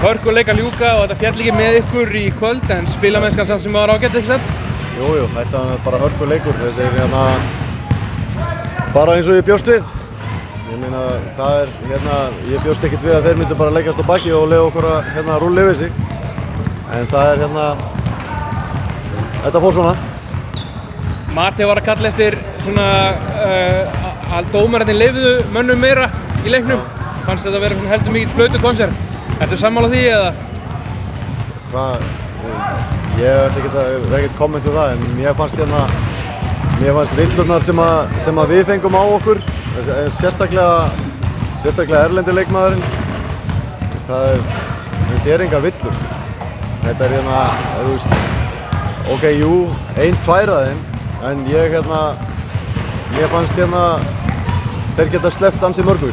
hörkuleika ljúka og þetta fjall ekki með ykkur í kvöld en spilamennskan samt sem var ágætt, ekki sett? Jú, jú, þetta er bara hörku leikur. Þetta er hérna bara eins og ég bjóst við. Ég meina, það er hérna, ég bjóst ekkert við að þeir myndu bara leikast á baki og lega okkur að hérna rúlla yfir sig. En það er hérna, þetta fór svona. Mati var að kalla eftir svona uh, að dómarinn leifiðu mönnum meira í leiknum. Fannst þetta að vera svona heldur mikill flautukonsert. Ertu sammála því eða? Hvað, ég ætla ekki að, hef ekkert komment um það, en mér fannst hérna, mér fannst villurnar sem, sem að við fengum á okkur, þess- sérstaklega, sérstaklega erlendi leikmaðurinn, það er, þetta er enga villur, þetta er hérna, þú veist, ok, jú, ein, tvær að þeim, en ég hérna, mér fannst hérna, þeir geta sleppt ansi mörgur.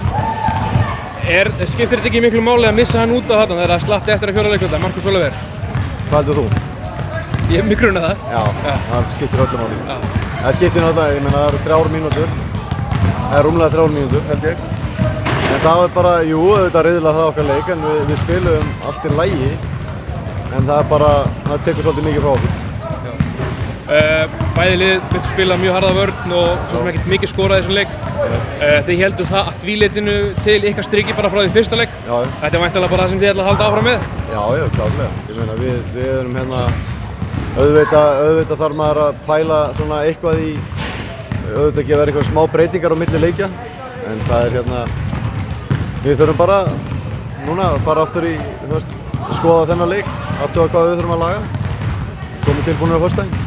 Er, skiptir þetta ekki miklu máli að missa hann út á þarna þegar það slatti eftir að fjóra leikvölda, Markus Oliver? Hvað heldur þú? Ég hef mig grunað það. Já, Já. það skiptir öllu máli. Já. Það skiptir náttúrulega, ég meina það eru þrjár mínútur, það er rúmlega þrjár mínútur held ég. En það var bara, jú, auðvitað reyðilega það okkar leik en við, við spilum allt í lægi. En það er bara, það tekur svolítið mikið frá okkur. Bæði lið myndu spila mjög harða vörn og svo sem ekkert mikið skorað í þessum leik. Uh, þið heldur það að því leitinu til ykkar striki bara frá því fyrsta leik. Já. Þetta er væntalega bara það sem þið ætla að halda áfram með. Já, já, klárlega. Ég meina við, við erum hérna, auðvitað, auðvitað þarf maður að pæla svona eitthvað í, auðvitað ekki að vera eitthvað smá breytingar á milli leikja. En það er hérna, við þurfum bara núna að fara aftur í, veist, skoða þennan leik, aðtöga hvað við þurfum að laga. Komum tilbúinir á fyrstæðin.